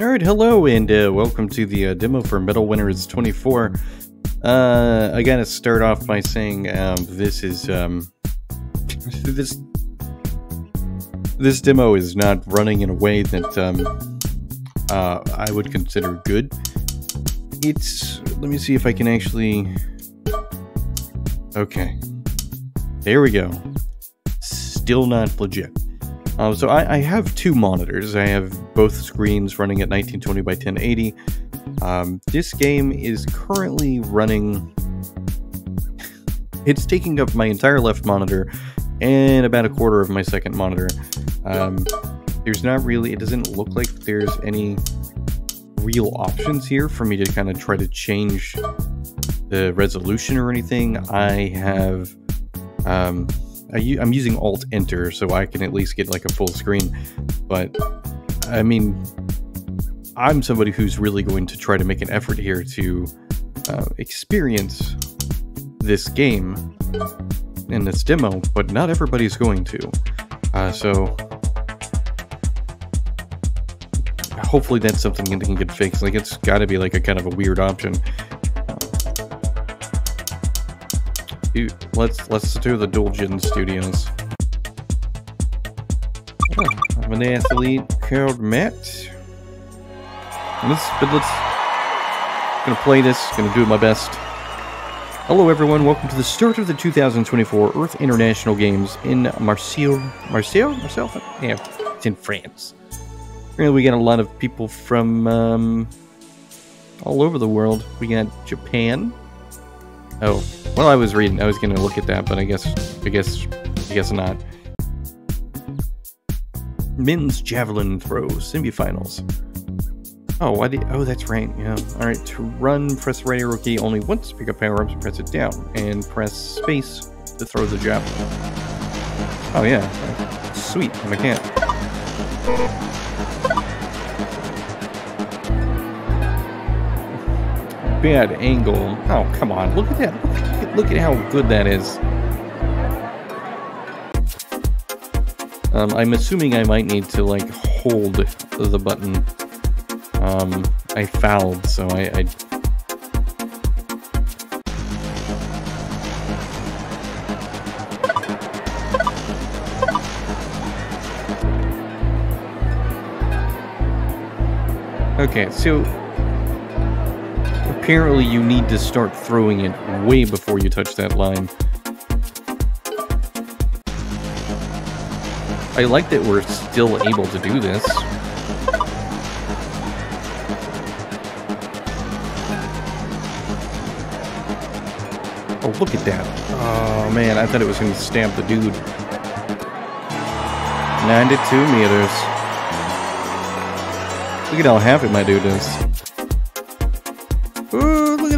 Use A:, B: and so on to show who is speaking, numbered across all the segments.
A: Alright, hello, and uh, welcome to the uh, demo for Medal Winners 24. Uh, I gotta start off by saying um, this is um, this this demo is not running in a way that um, uh, I would consider good. It's let me see if I can actually. Okay, there we go. Still not legit. Um, so I, I, have two monitors. I have both screens running at 1920 by 1080. Um, this game is currently running. It's taking up my entire left monitor and about a quarter of my second monitor. Um, there's not really. It doesn't look like there's any real options here for me to kind of try to change the resolution or anything. I have. Um, I, am using Alt Enter so I can at least get like a full screen. But I mean, I'm somebody who's really going to try to make an effort here to uh, experience this game in this demo, but not everybody's going to. Uh, so hopefully that's something that can get fixed. Like it's got to be like a kind of a weird option let's let's do the Dulgin Studios. I'm an athlete called Matt. Let's but let's gonna play this. Gonna do my best. Hello, everyone. Welcome to the start of the 2024 Earth International Games in Marseille. Marseille? Marseille? Yeah, it's in France. Really, we got a lot of people from um, all over the world. We got Japan. Oh, well, I was reading. I was going to look at that, but I guess, I guess, I guess not. Men's javelin throw semifinals. Oh, why did? Oh, that's right. Yeah. All right. To run, press right key only once. Pick up power ups, press it down, and press space to throw the javelin. Oh yeah. Sweet. And I can't. Bad angle. Oh, come on. Look at that. Look at how good that is. Um, I'm assuming I might need to, like, hold the button. Um, I fouled, so I, I Okay, so apparently you need to start throwing it way before you touch that line. I like that we're still able to do this. Oh, look at that. Oh, man, I thought it was going to stamp the dude. 92 meters. Look at how happy my dude is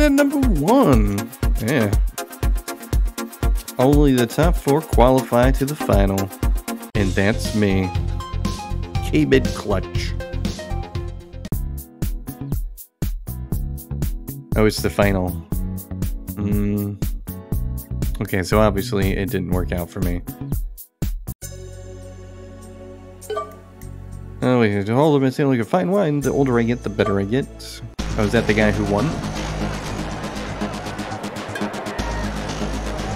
A: at number one. Yeah. Only the top four qualify to the final. And that's me. K-Mid Clutch. Oh, it's the final. Mm. Okay, so obviously it didn't work out for me. Oh, wait, all of them say like a fine wine. The older I get, the better I get. Oh, is that the guy who won?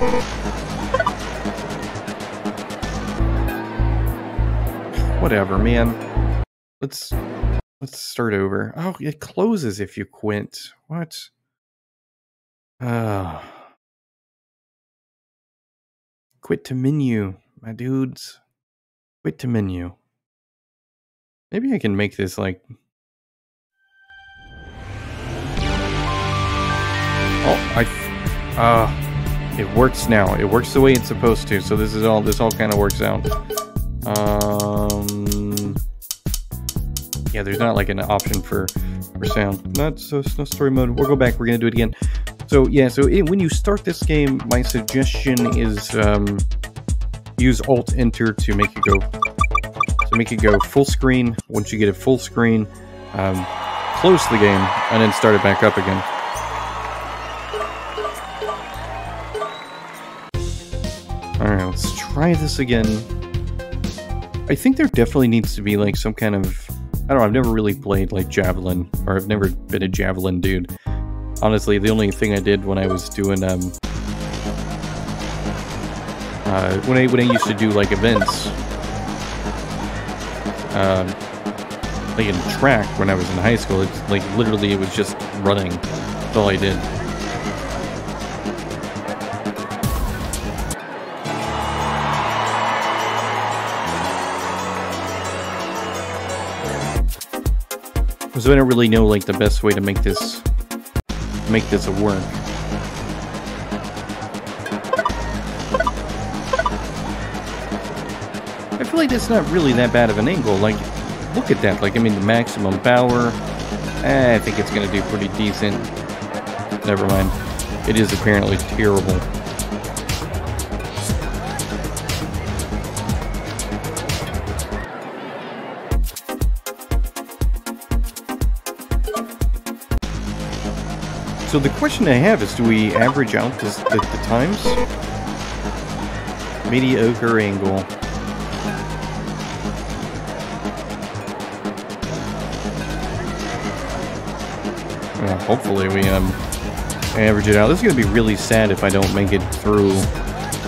A: Whatever, man. Let's let's start over. Oh, it closes if you quit. What? Ah. Uh, quit to menu, my dudes. Quit to menu. Maybe I can make this like Oh, I uh it works now. It works the way it's supposed to. So this is all. This all kind of works out. Um. Yeah, there's not like an option for for sound. Not so no story mode. We'll go back. We're gonna do it again. So yeah. So it, when you start this game, my suggestion is um, use Alt Enter to make it go to make it go full screen. Once you get it full screen, um, close the game and then start it back up again. Let's try this again. I think there definitely needs to be like some kind of I don't know, I've never really played like Javelin, or I've never been a Javelin dude. Honestly, the only thing I did when I was doing, um, uh, when I, when I used to do like events, um, like in track when I was in high school, it's like literally it was just running. That's all I did. So I don't really know like the best way to make this make this work. I feel like that's not really that bad of an angle. Like, look at that. Like, I mean, the maximum power. Eh, I think it's going to do pretty decent. Never mind. It is apparently terrible. So the question I have is, do we average out this, the, the times? Mediocre angle. Well, hopefully we um average it out. This is going to be really sad if I don't make it through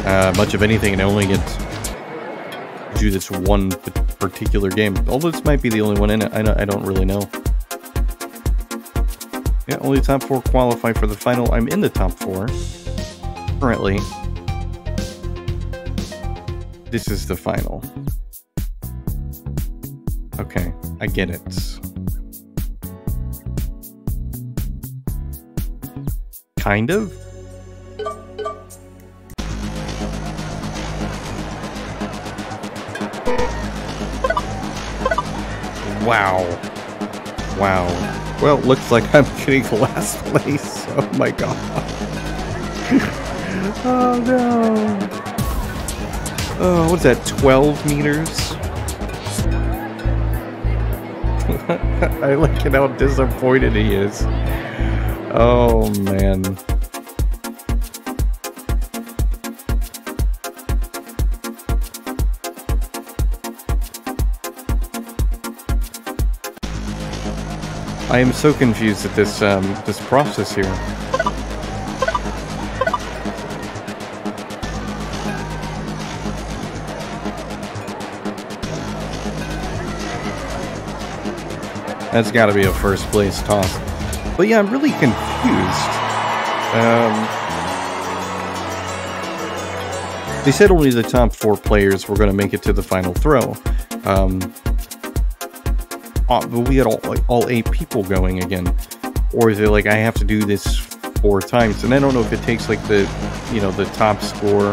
A: uh, much of anything and only get to do this one particular game. Although this might be the only one in it, I, I don't really know. Yeah, only top four qualify for the final. I'm in the top four. Currently. This is the final. Okay, I get it. Kind of? Wow. Wow. Well, looks like I'm getting last place. Oh my god. oh no. Oh, what's that, 12 meters? I like it how disappointed he is. Oh man. I am so confused at this um, this process here. That's got to be a first place toss. But yeah, I'm really confused. Um, they said only the top four players were going to make it to the final throw. Um, uh, we had all like, all eight people going again, or is it like I have to do this four times? And I don't know if it takes like the you know the top score.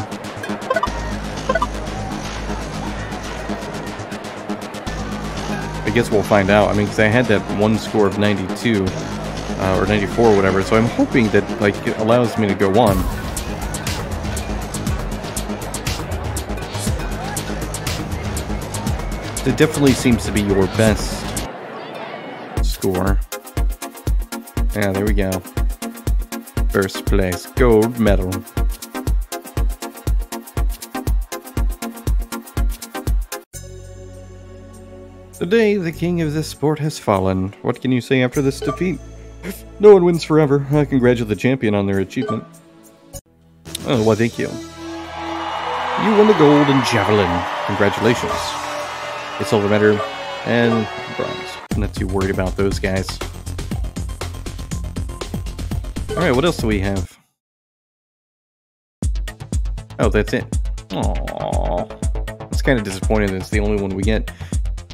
A: I guess we'll find out. I mean, because I had that one score of 92 uh, or 94 or whatever, so I'm hoping that like it allows me to go on. It definitely seems to be your best score. Yeah, there we go. First place, gold medal. Today, the king of this sport has fallen. What can you say after this defeat? No one wins forever. I congratulate the champion on their achievement. Oh, well, thank you. You won the gold in javelin. Congratulations. The silver medal and bronze. Not too worried about those guys. Alright, what else do we have? Oh, that's it. Aww. It's kind of disappointing it's the only one we get.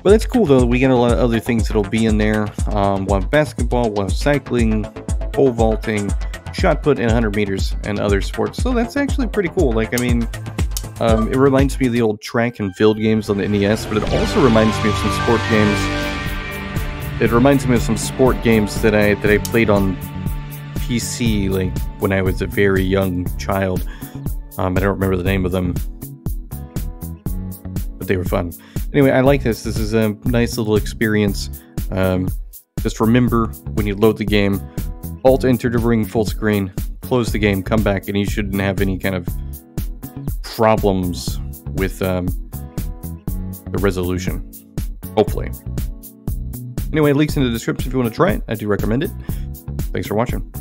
A: But that's cool though, we get a lot of other things that'll be in there. Um, we'll have basketball, we'll have cycling, pole vaulting, shot put, and 100 meters, and other sports. So that's actually pretty cool. Like, I mean, um, it reminds me of the old track and field games on the NES, but it also reminds me of some sport games it reminds me of some sport games that I that I played on PC like when I was a very young child. Um, I don't remember the name of them, but they were fun. Anyway, I like this. This is a nice little experience. Um, just remember when you load the game, Alt Enter to bring full screen, close the game, come back, and you shouldn't have any kind of problems with um, the resolution. Hopefully. Anyway, links in the description if you want to try it. I do recommend it. Thanks for watching.